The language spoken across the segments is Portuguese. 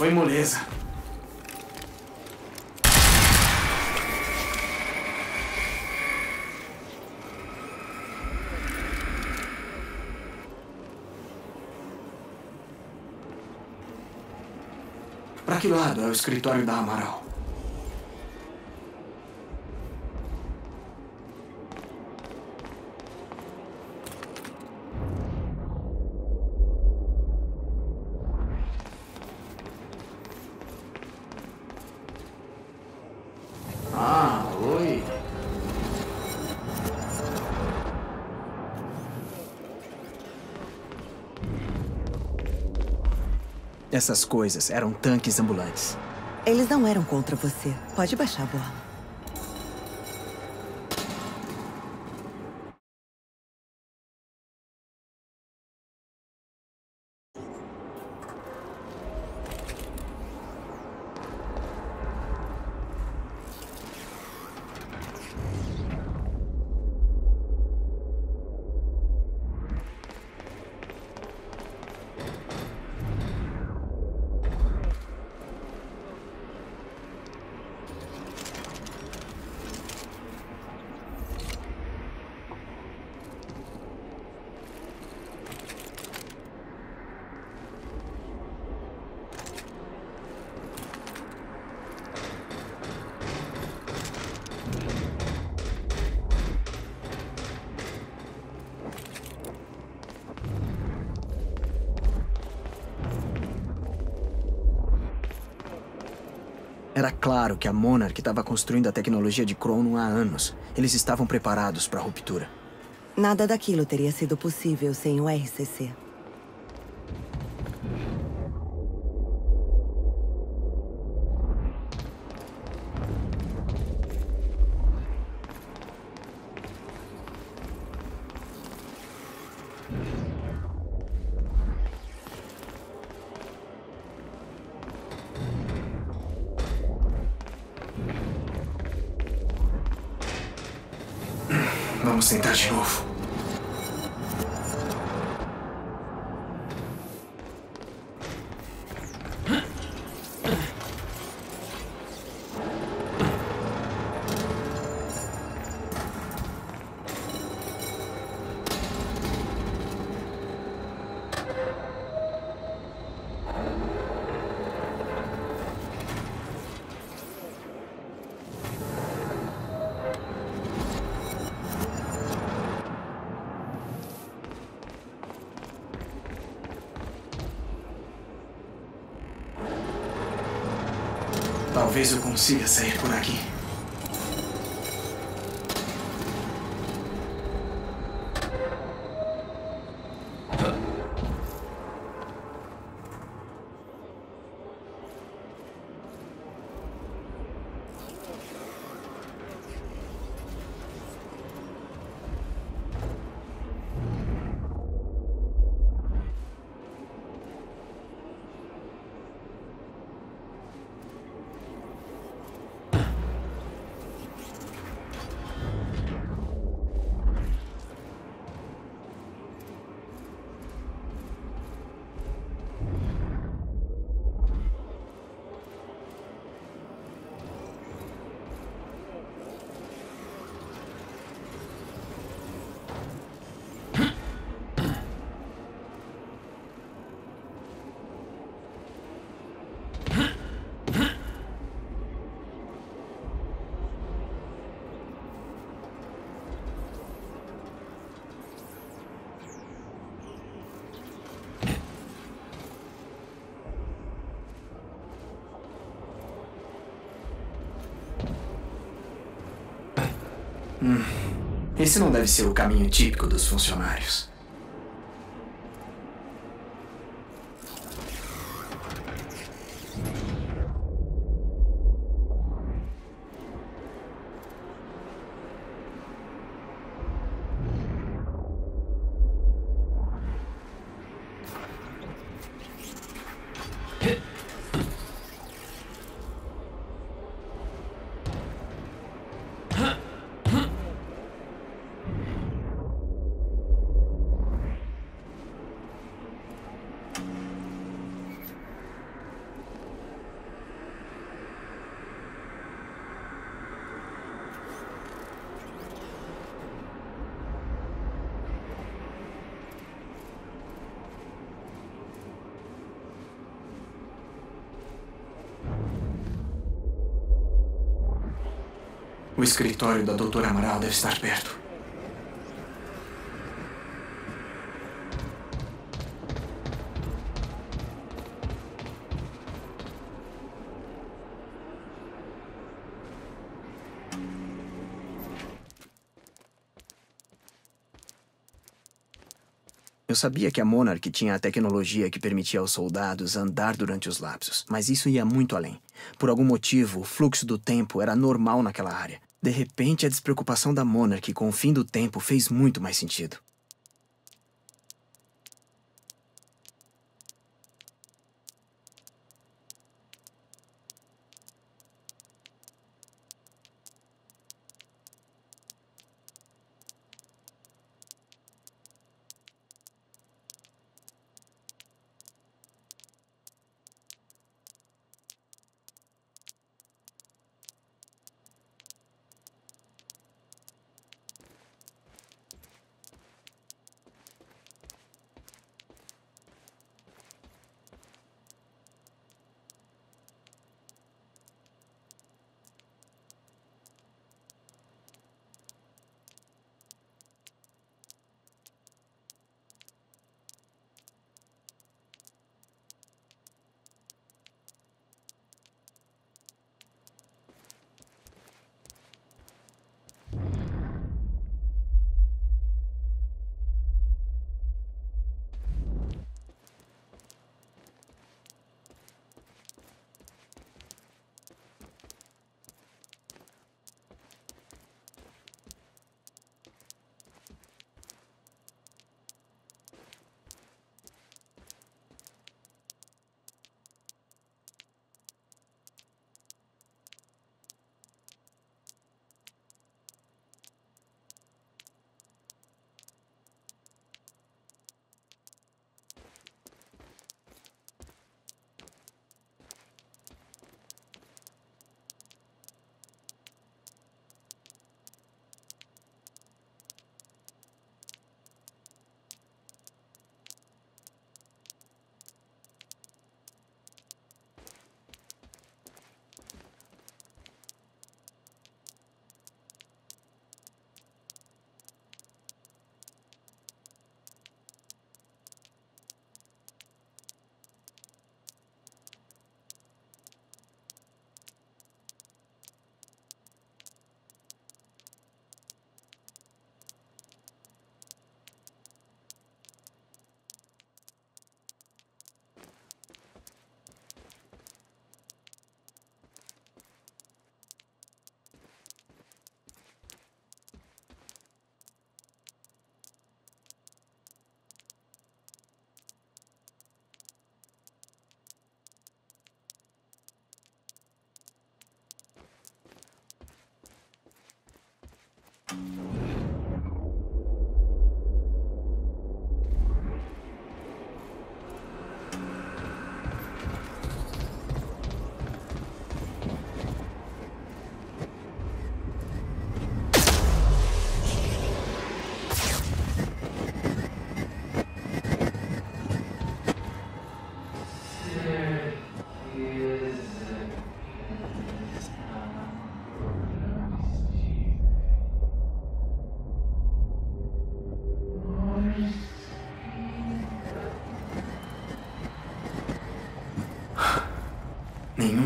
foi moleza. Pra que lado é o escritório da Amaral? Essas coisas eram tanques ambulantes. Eles não eram contra você. Pode baixar a bola. Que a Monarch estava construindo a tecnologia de Cronon há anos. Eles estavam preparados para a ruptura. Nada daquilo teria sido possível sem o RCC. Vamos tentar de novo. Consiga sair por aqui. Esse não deve ser o caminho típico dos funcionários. Escritório da doutora Amaral deve estar perto. Eu sabia que a Monarch tinha a tecnologia que permitia aos soldados andar durante os lapsos, mas isso ia muito além. Por algum motivo, o fluxo do tempo era normal naquela área. De repente, a despreocupação da Monarch com o fim do tempo fez muito mais sentido.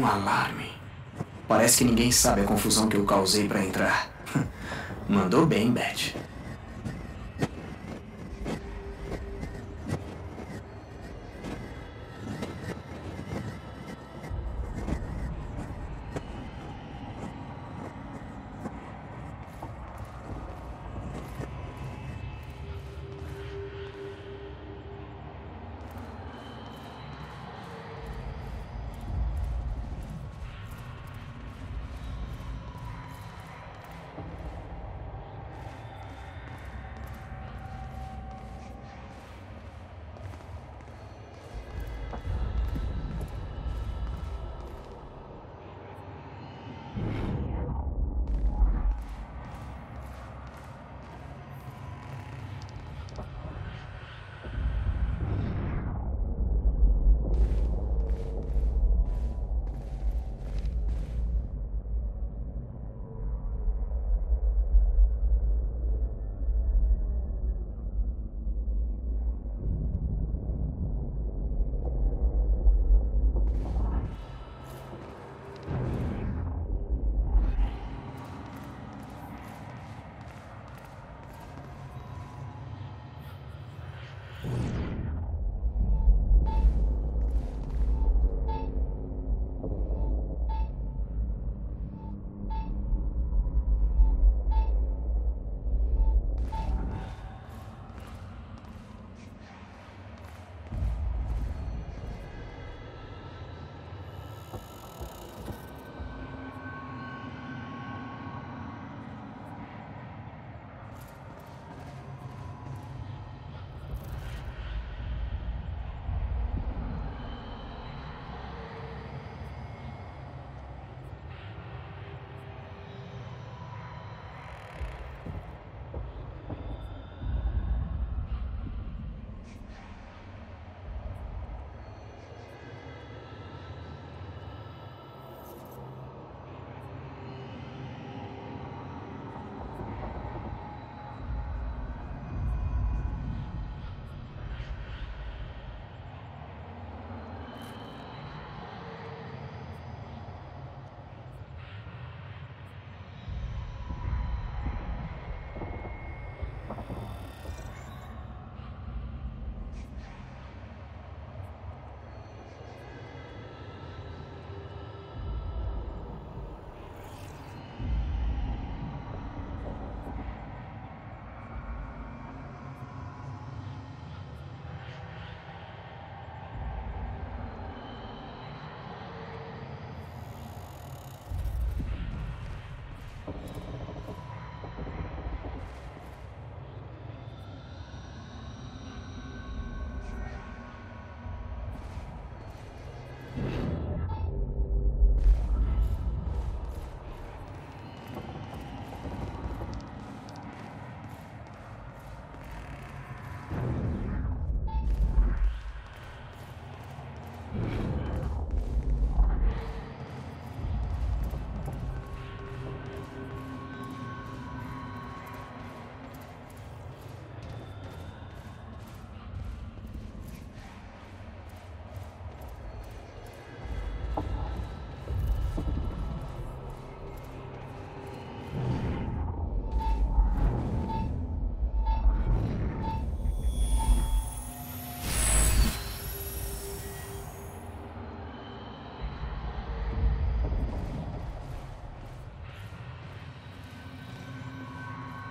Nenhum alarme. Parece que ninguém sabe a confusão que eu causei para entrar. Mandou bem, Beth.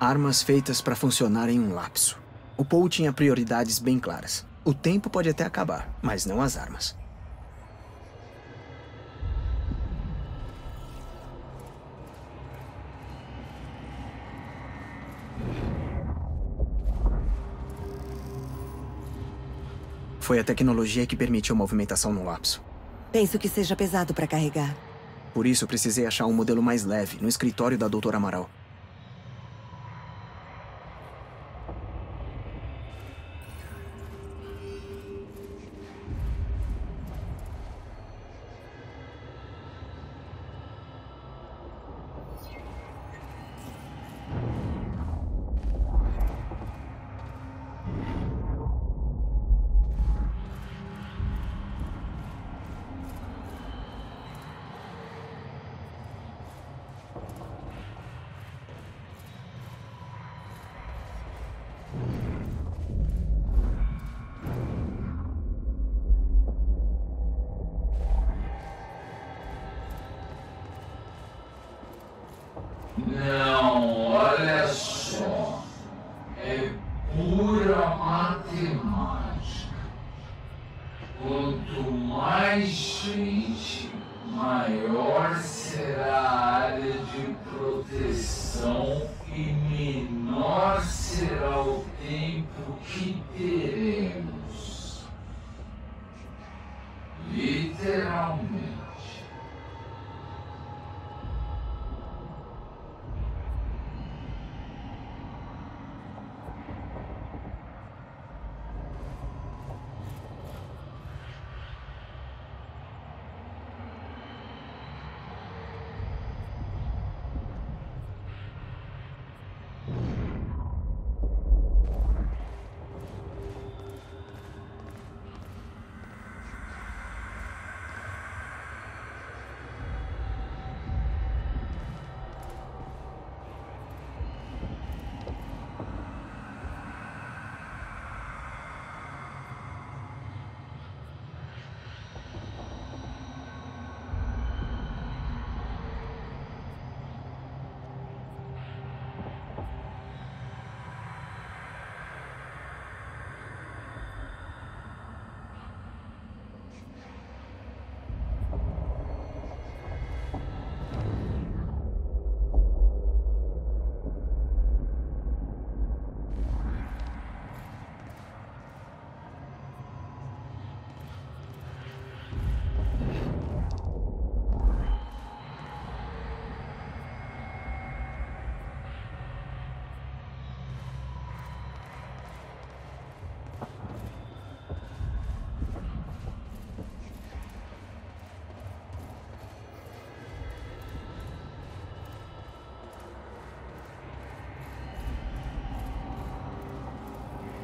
Armas feitas para funcionar em um lapso. O Paul tinha prioridades bem claras. O tempo pode até acabar, mas não as armas. Foi a tecnologia que permitiu movimentação no lapso. Penso que seja pesado para carregar. Por isso, precisei achar um modelo mais leve no escritório da doutora Amaral.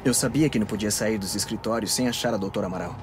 Eu sabia que não podia sair dos escritórios sem achar a doutora Amaral.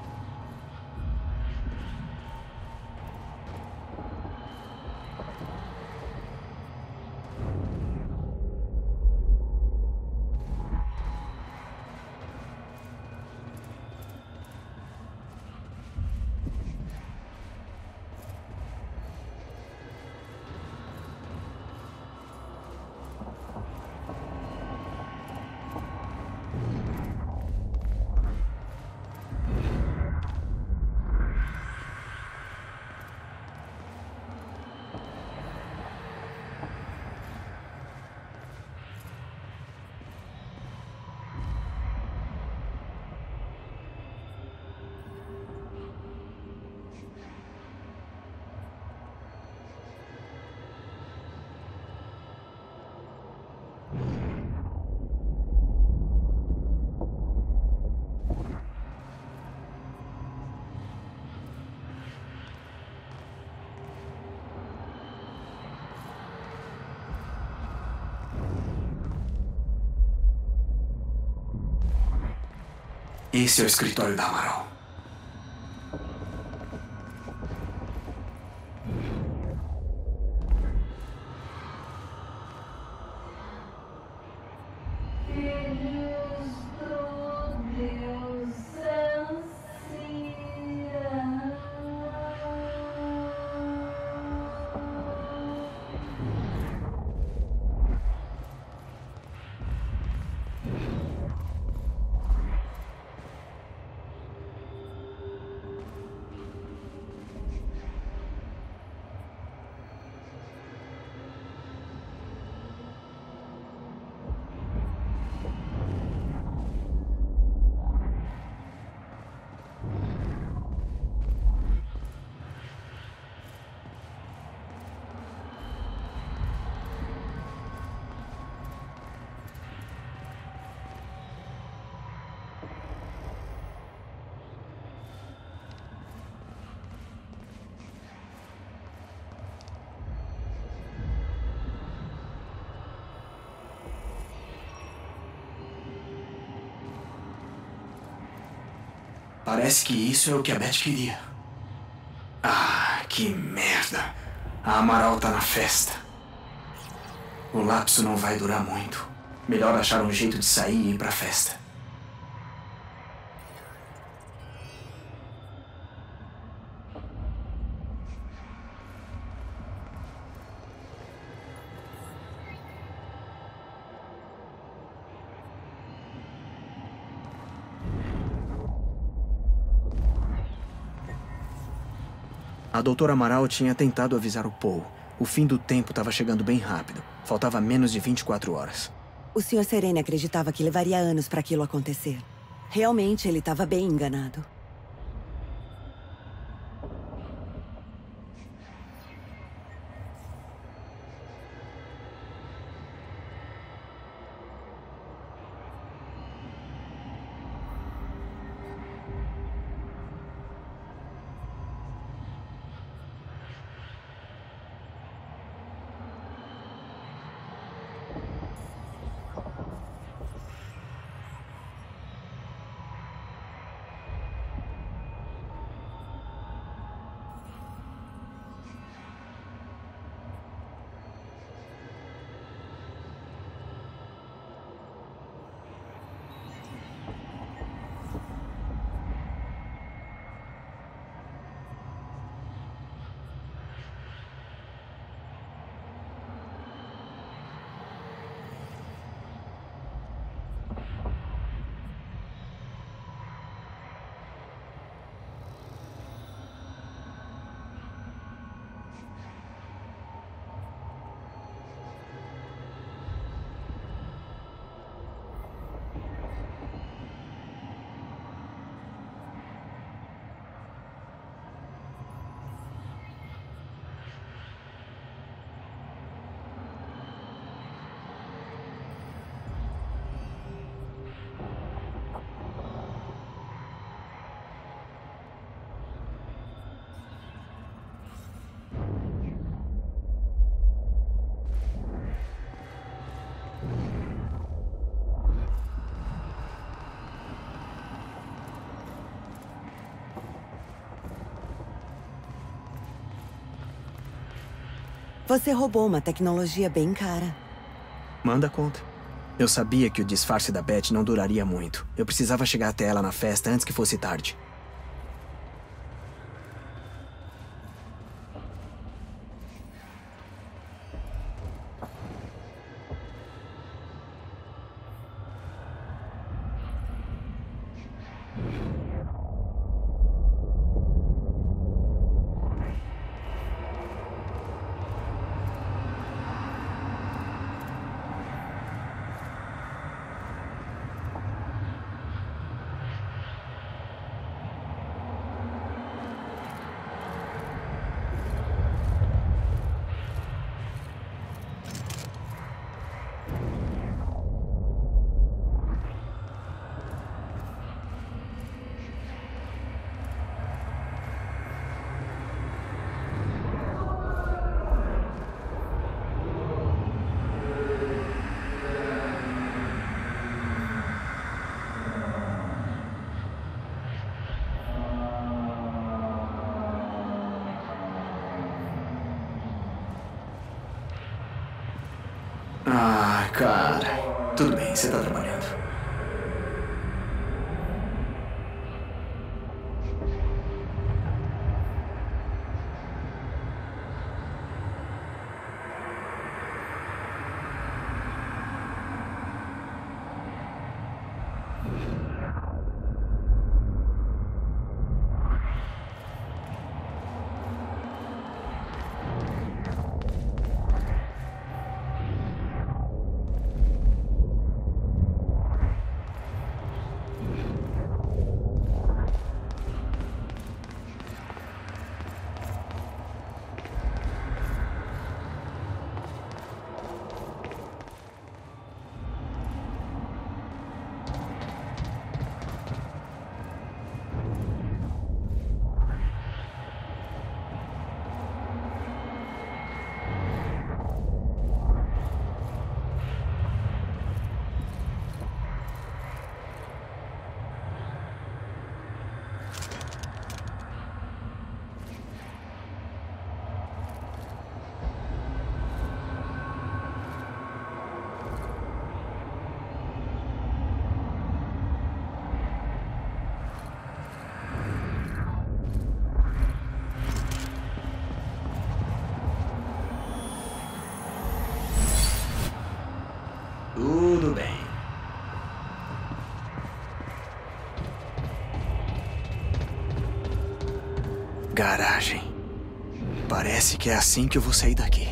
Esse é o escritório da Parece que isso é o que a Beth queria. Ah, que merda. A Amaral tá na festa. O lapso não vai durar muito. Melhor achar um jeito de sair e ir pra festa. A doutora Amaral tinha tentado avisar o Paul. O fim do tempo estava chegando bem rápido. Faltava menos de 24 horas. O Sr. Serene acreditava que levaria anos para aquilo acontecer. Realmente, ele estava bem enganado. Você roubou uma tecnologia bem cara. Manda conta. Eu sabia que o disfarce da Beth não duraria muito. Eu precisava chegar até ela na festa antes que fosse tarde. Ah, cara. Tudo bem, você tá trabalhando. Parece que é assim que eu vou sair daqui.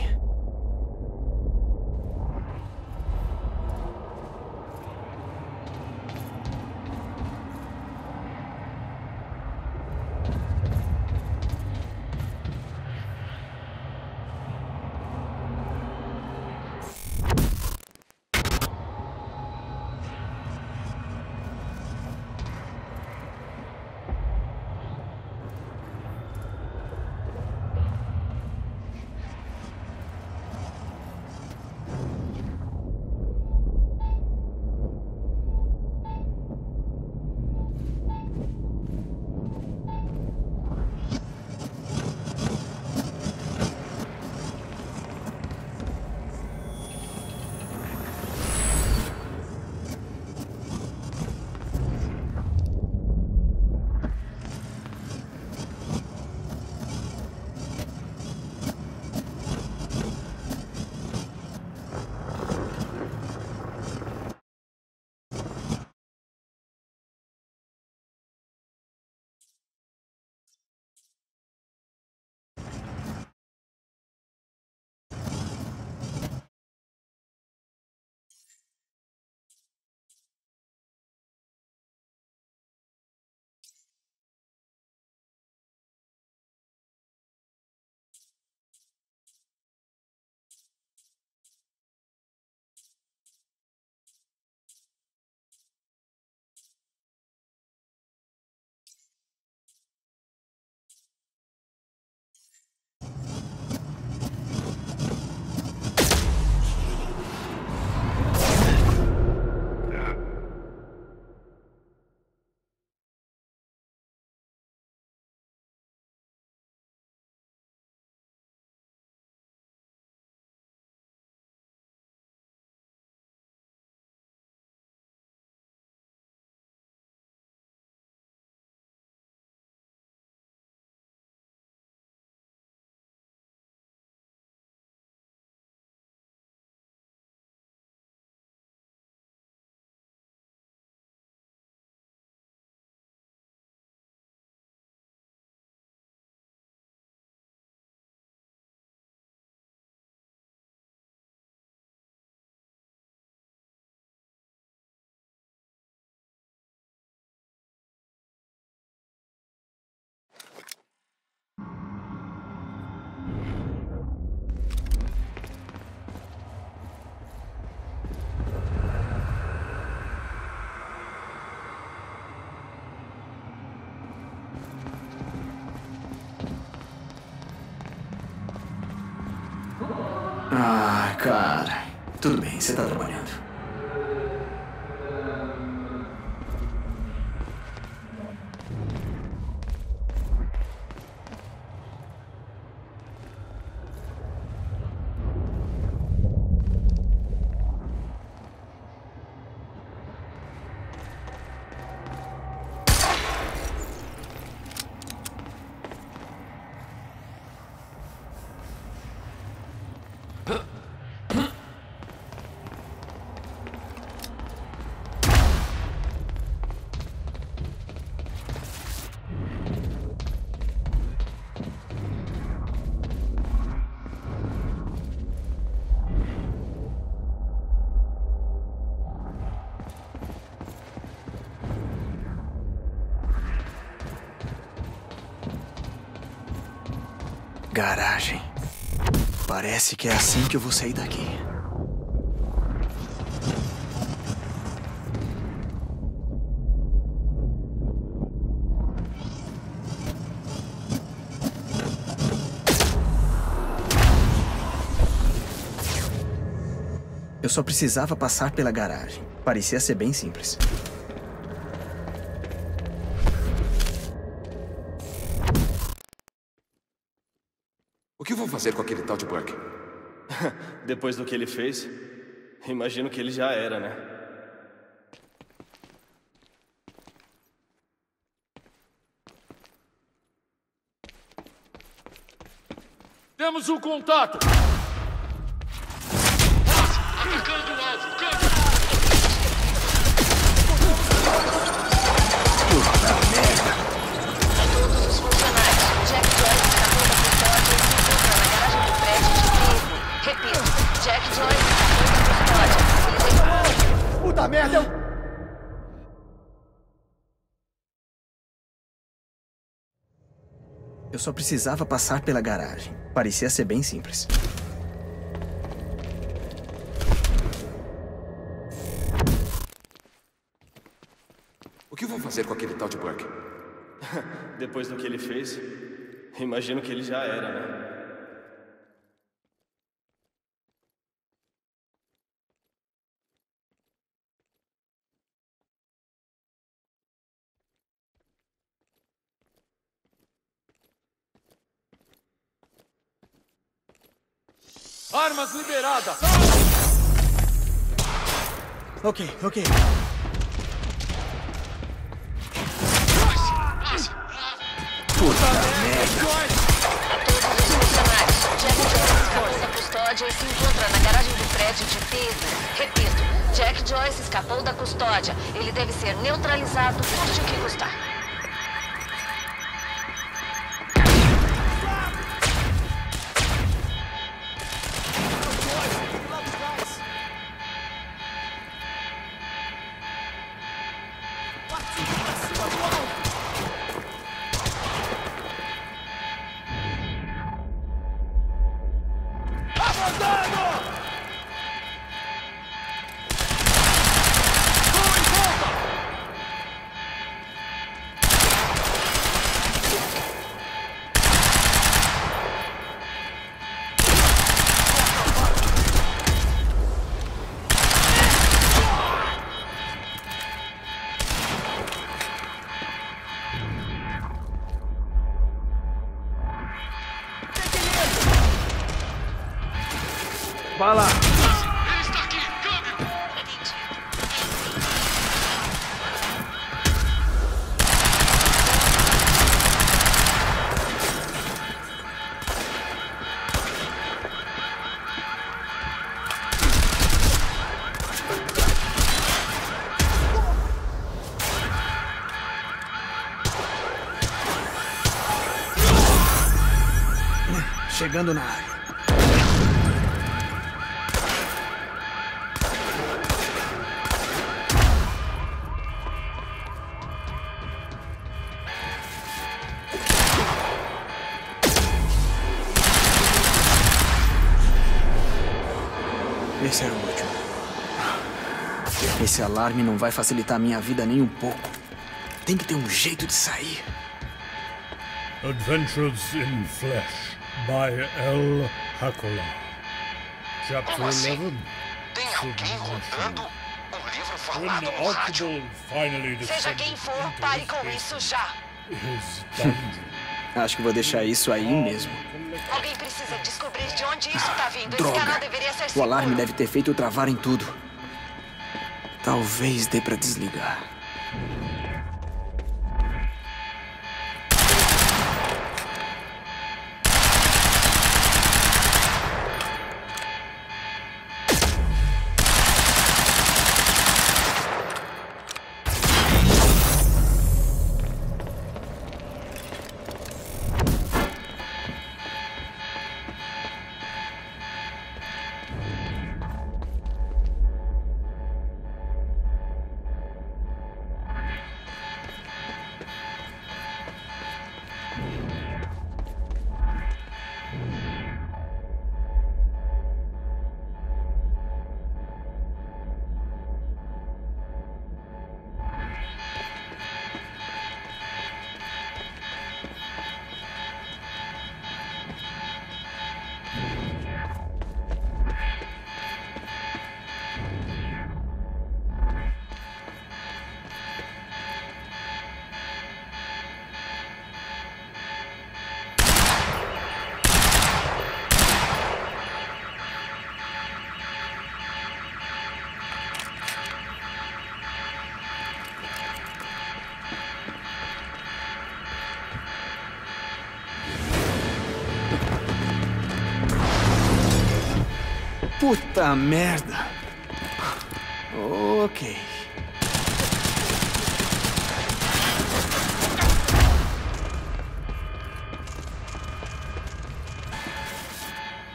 Cara. Tudo bem, você tá trabalhando. Garagem. Parece que é assim que eu vou sair daqui. Eu só precisava passar pela garagem. Parecia ser bem simples. O que vou fazer com aquele tal de Burke? Depois do que ele fez, imagino que ele já era, né? Temos um contato! Eu só precisava passar pela garagem. Parecia ser bem simples. O que vou fazer com aquele tal de Burke? Depois do que ele fez, imagino que ele já era, né? Armas liberadas! Ok, ok. Puta merda. Todos os funcionários. Jack Joyce escapou da custódia e se encontra na garagem do prédio de Taser. Repito, Jack Joyce escapou da custódia. Ele deve ser neutralizado, custe o que custar. Chegando na área. Esse era o último. Esse alarme não vai facilitar a minha vida nem um pouco. Tem que ter um jeito de sair. Adventures in Flesh by L. Hakola. Chapter Como assim? 11. Tem alguém rodando o livro falado no rádio? Seja quem for, pare com isso já. Acho que vou deixar isso aí mesmo. Alguém precisa descobrir de onde isso tá vindo. Esse Droga. canal deveria ser O seguro. alarme deve ter feito travar em tudo. Talvez dê pra desligar. Puta merda. Ok.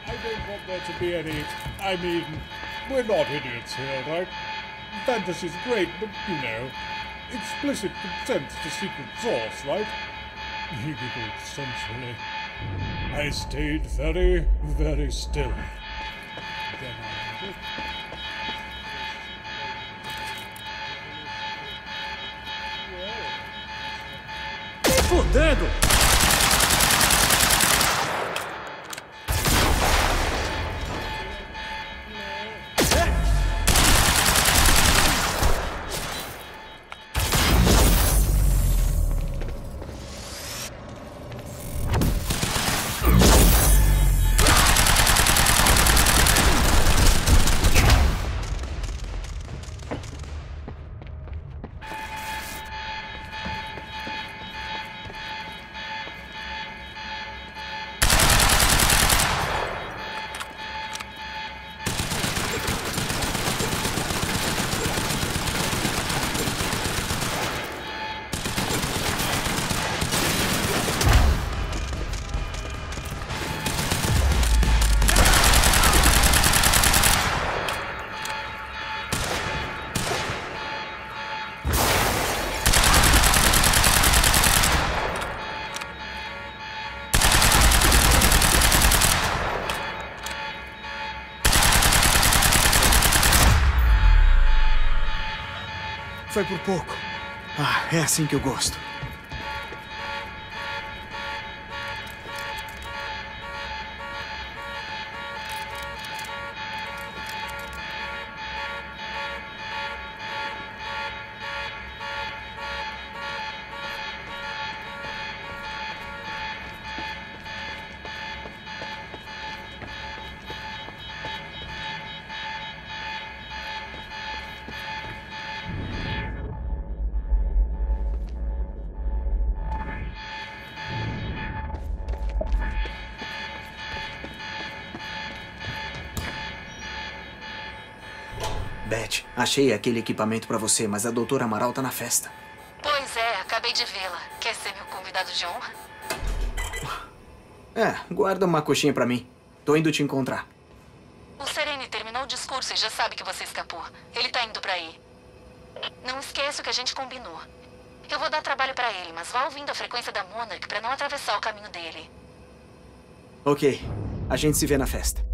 I don't want there to be any. I mean, we're not idiots here, right? fantasy's great, but you know, explicit consent's the secret sauce, right? He giggled sensually. I stayed very, very still. Fudendo! Foi por pouco. Ah, é assim que eu gosto. Beth, achei aquele equipamento pra você, mas a doutora Amaral tá na festa. Pois é, acabei de vê-la. Quer ser meu convidado de honra? É, guarda uma coxinha pra mim. Tô indo te encontrar. O Serene terminou o discurso e já sabe que você escapou. Ele tá indo pra aí. Não esqueça o que a gente combinou. Eu vou dar trabalho pra ele, mas vá ouvindo a frequência da Monarch pra não atravessar o caminho dele. Ok, a gente se vê na festa.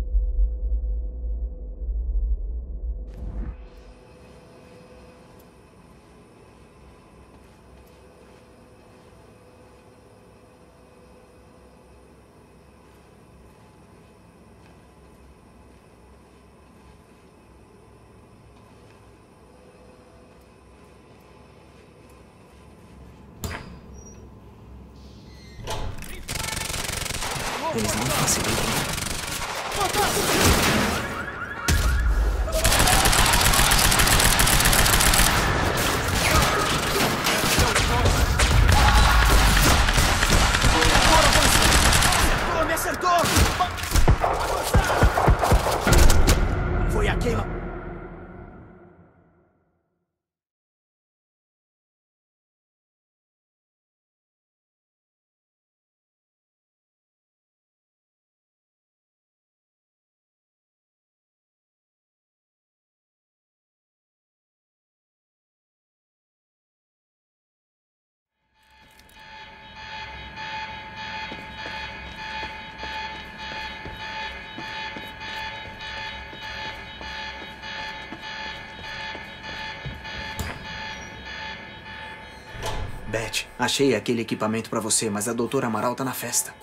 Achei aquele equipamento pra você, mas a doutora Amaral tá na festa.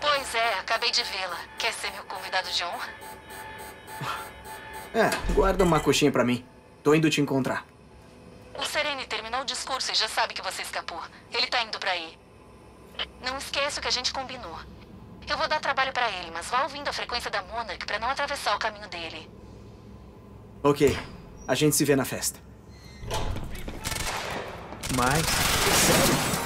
Pois é, acabei de vê-la. Quer ser meu convidado de honra? É, guarda uma coxinha pra mim. Tô indo te encontrar. O Serene terminou o discurso e já sabe que você escapou. Ele tá indo pra aí. Não esqueça o que a gente combinou. Eu vou dar trabalho pra ele, mas vá ouvindo a frequência da Monarch pra não atravessar o caminho dele. Ok, a gente se vê na festa. Mas, sério?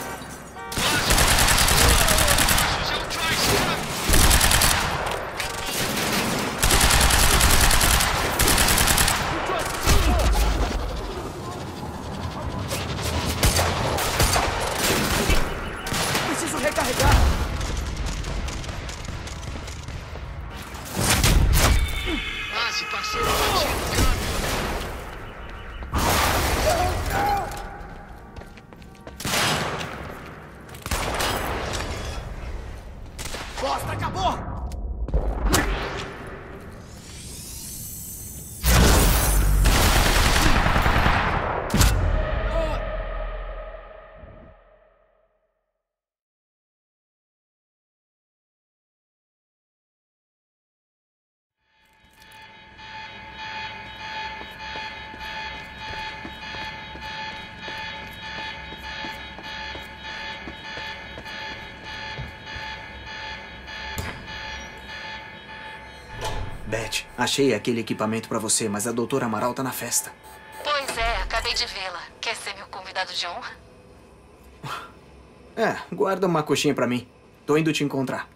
Achei aquele equipamento pra você, mas a doutora Amaral tá na festa. Pois é, acabei de vê-la. Quer ser meu convidado de honra? É, guarda uma coxinha pra mim. Tô indo te encontrar.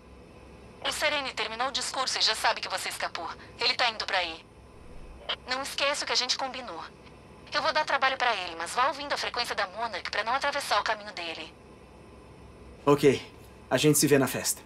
O Serene terminou o discurso e já sabe que você escapou. Ele tá indo pra aí. Não esqueça o que a gente combinou. Eu vou dar trabalho pra ele, mas vá ouvindo a frequência da Monarch pra não atravessar o caminho dele. Ok, a gente se vê na festa.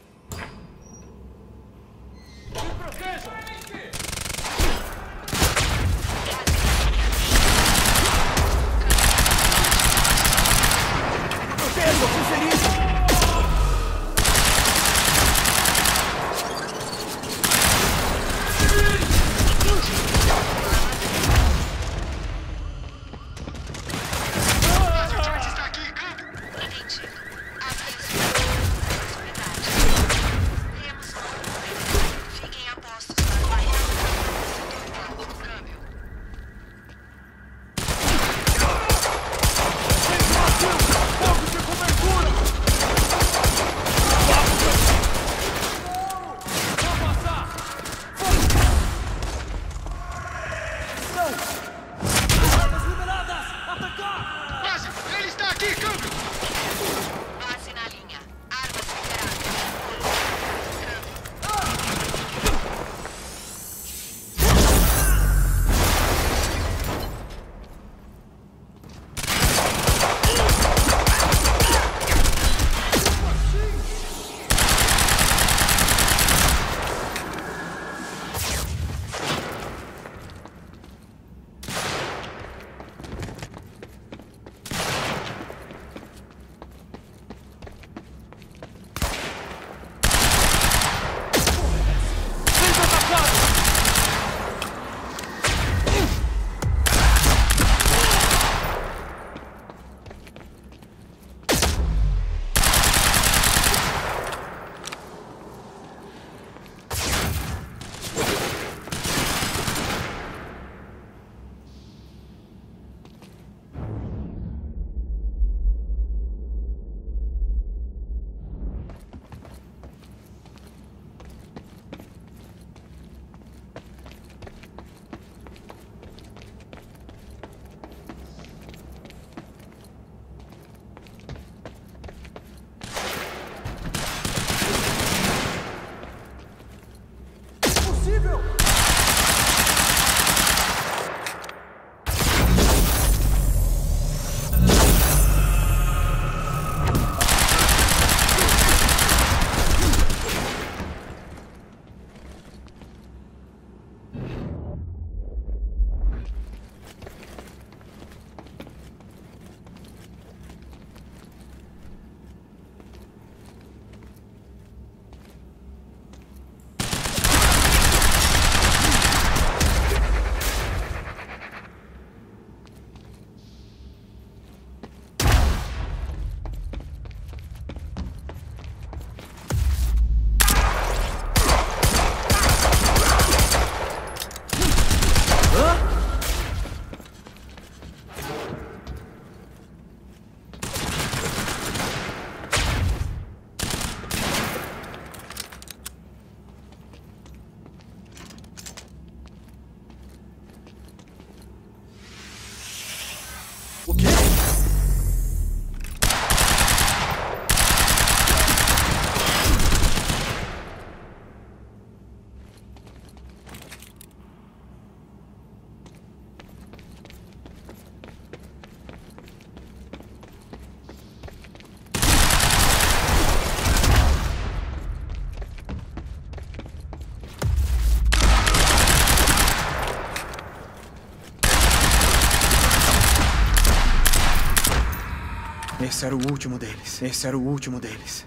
Esse era o último deles. Esse era o último deles.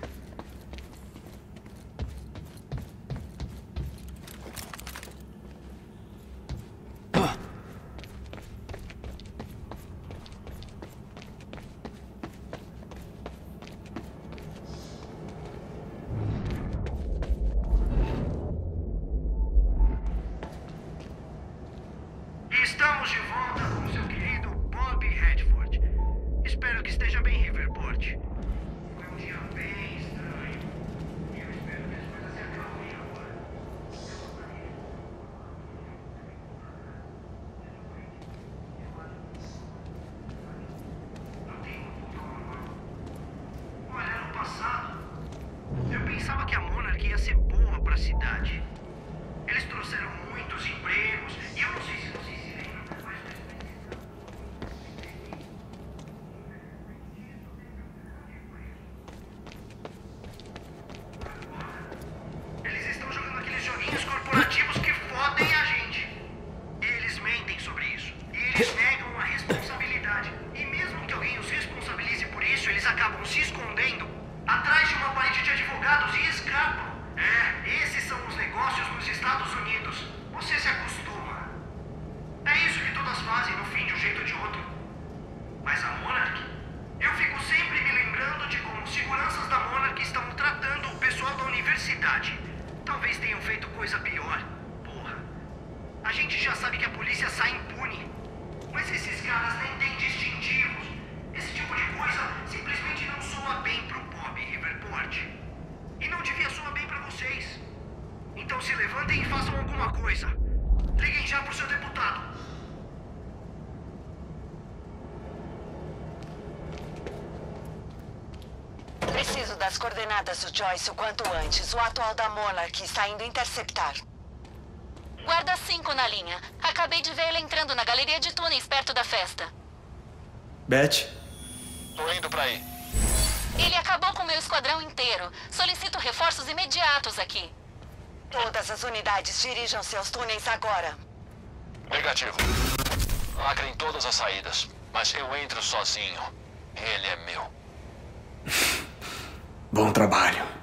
Das coordenadas do Joyce o quanto antes. O atual da Monarch está indo interceptar. Guarda 5 na linha. Acabei de ver ele entrando na galeria de túneis perto da festa. Beth? Tô indo pra aí. Ele acabou com o meu esquadrão inteiro. Solicito reforços imediatos aqui. Todas as unidades dirijam-se aos túneis agora. Negativo. Lacrem todas as saídas. Mas eu entro sozinho. Ele é meu. Bom trabalho.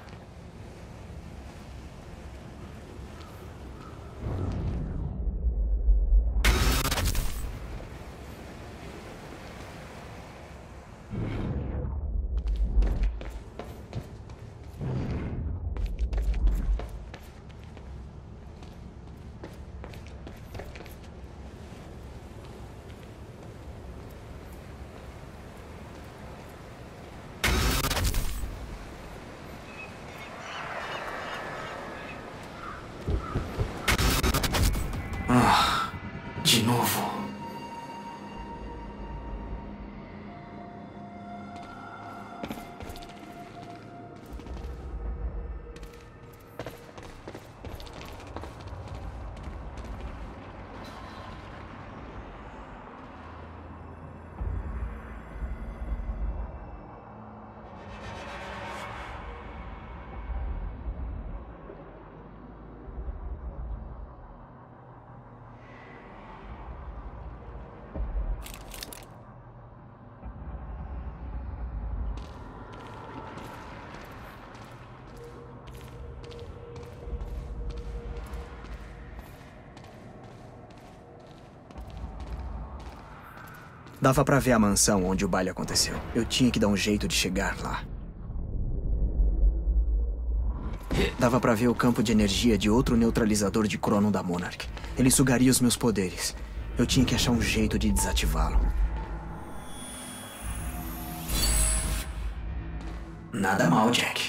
Dava pra ver a mansão onde o baile aconteceu. Eu tinha que dar um jeito de chegar lá. Dava pra ver o campo de energia de outro neutralizador de crono da Monarch. Ele sugaria os meus poderes. Eu tinha que achar um jeito de desativá-lo. Nada mal, Jack.